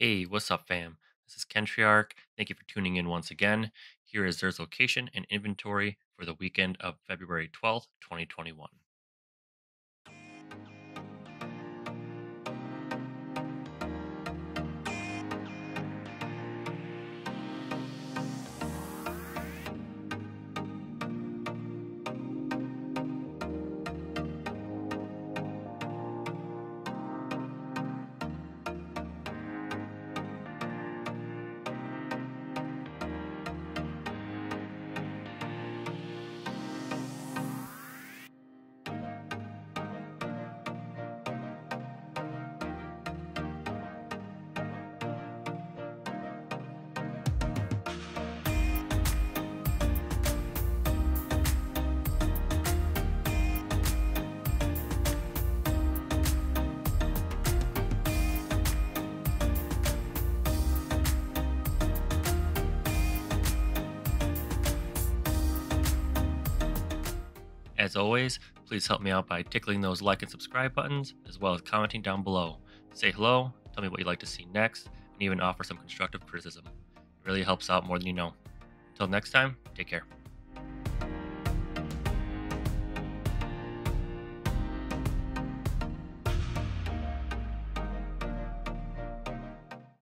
Hey, what's up, fam? This is Kentriarch. Thank you for tuning in once again. Here is Xur's location and inventory for the weekend of February 12th, 2021. As always, please help me out by tickling those like and subscribe buttons, as well as commenting down below. Say hello, tell me what you'd like to see next, and even offer some constructive criticism. It really helps out more than you know. Until next time, take care.